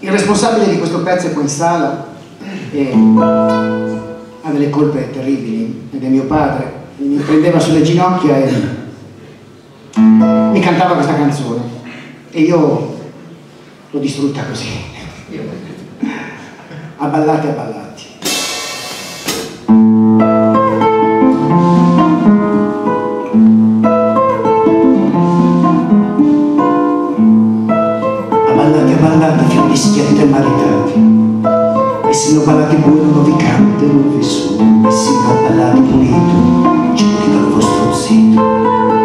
Il responsabile di questo pezzo è qua in sala e ha delle colpe terribili ed è mio padre. Mi prendeva sulle ginocchia e mi cantava questa canzone e io l'ho distrutta così. A ballati a ballati. Ballati a ballati fiori schiatti e maritati. E se non ballate buono non vi cante non vi suono e se non ballate pulito ci dica lo vostro zitto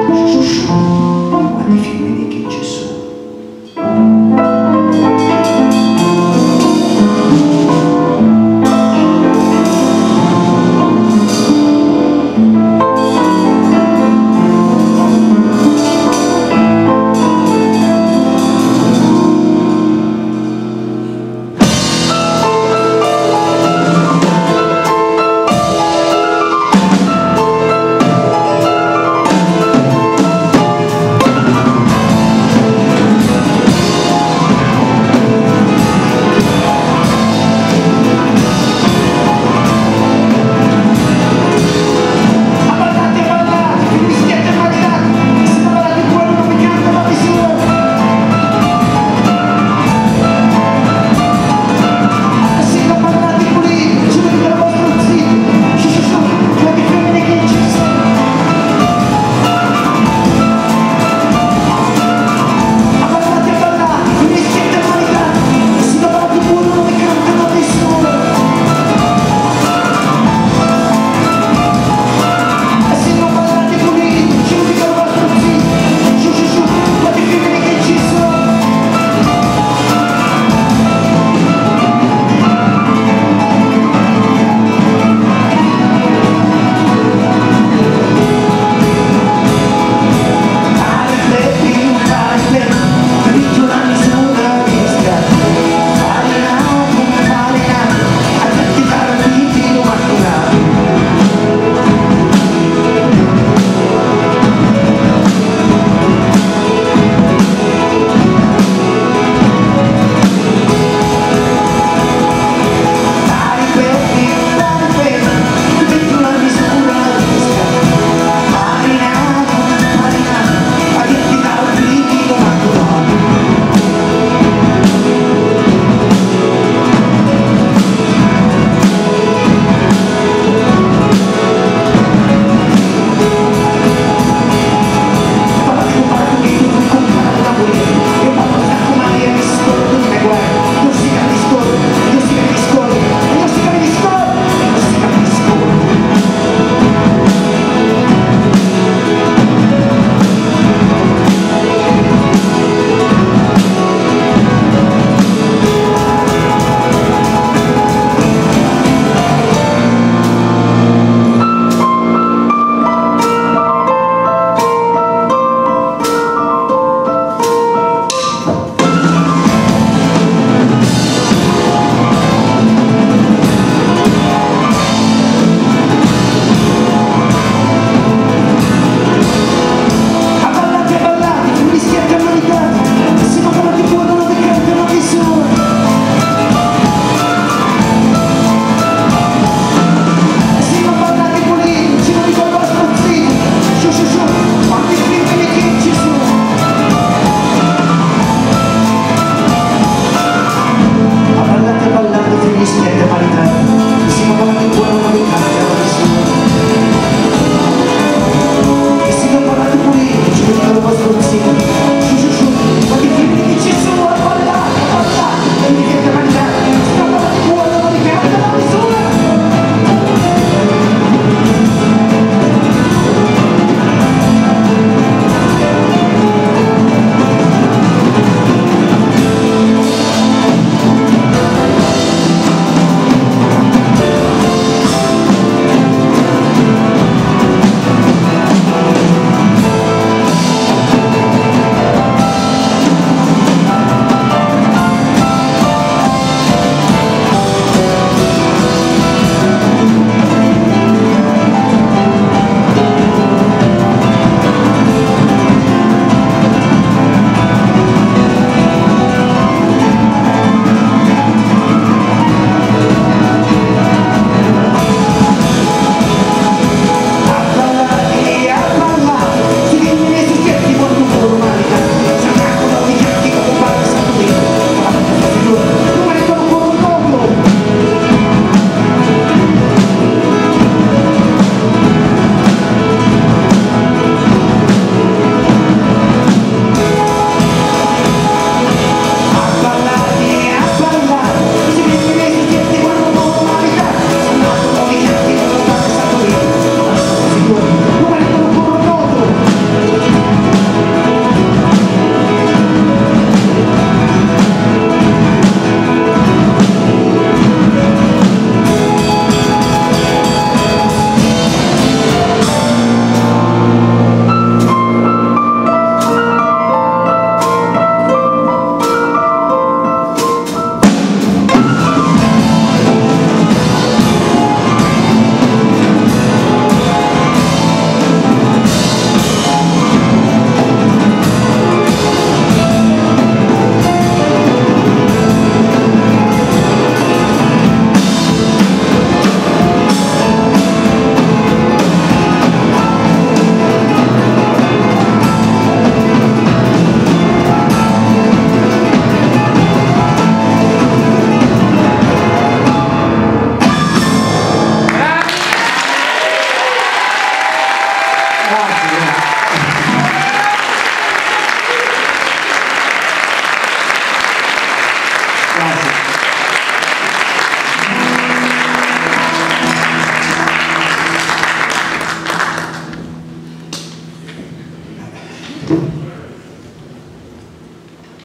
Gracias.